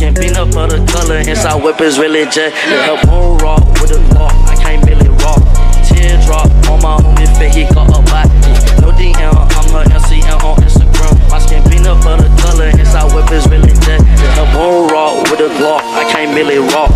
skin peanut butter color, inside is really jet. The boom rock with a Glock, I can't really rock. Teardrop on my homie fit, he got a body. No DM, I'm her MCN on Instagram. My skin peanut butter color, inside is really jet. The boom rock with a Glock, I can't really rock.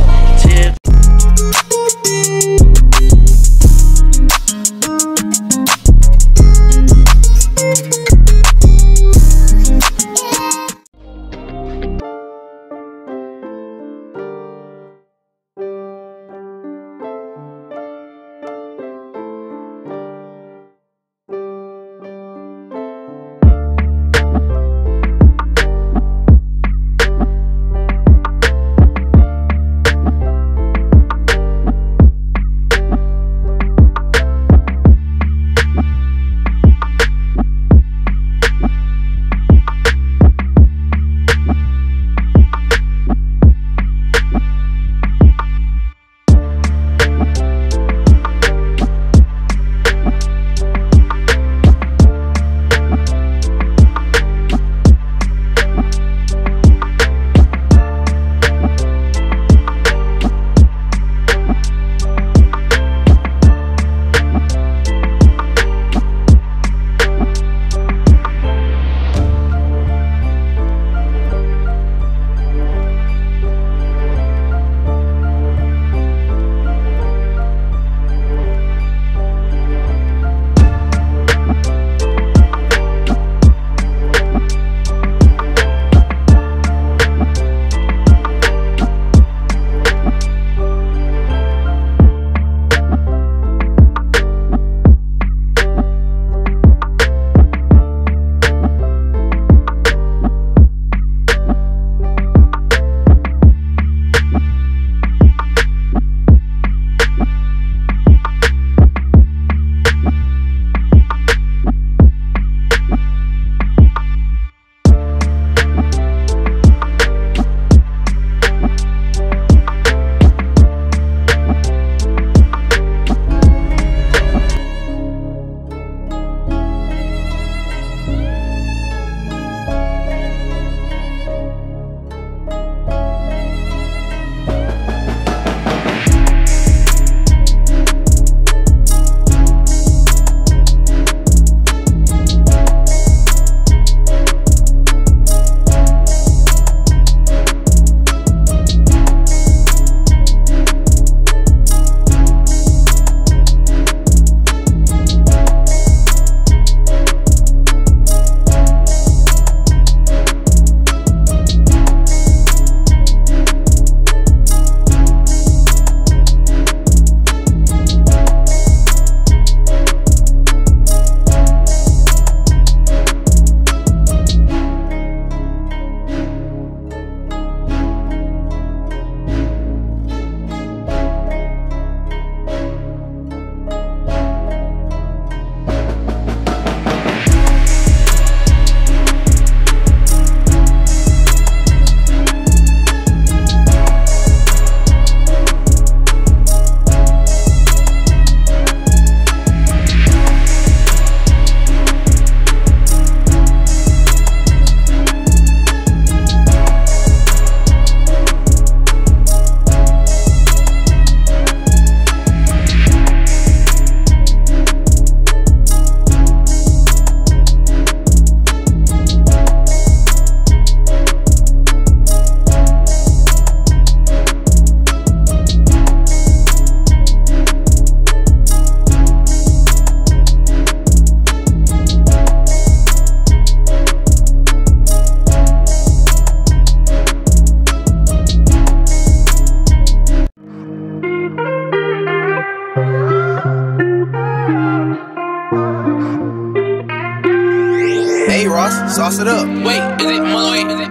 Sauce it up. Wait, is it Malloy?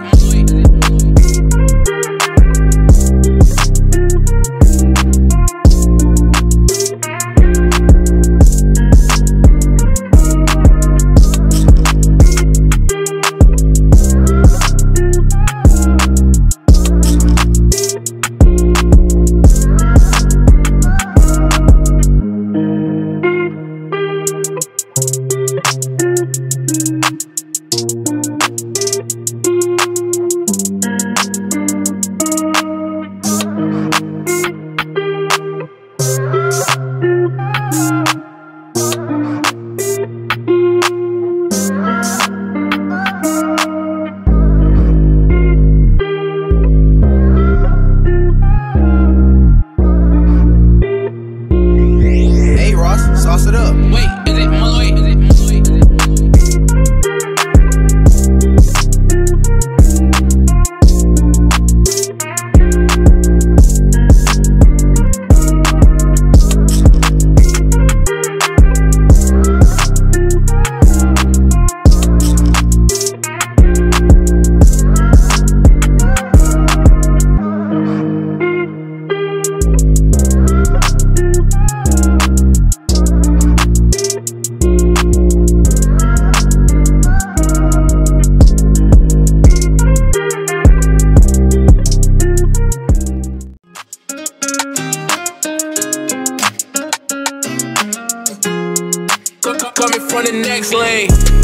Hey Ross, sauce it up. Wait, is it all? coming from the next lane.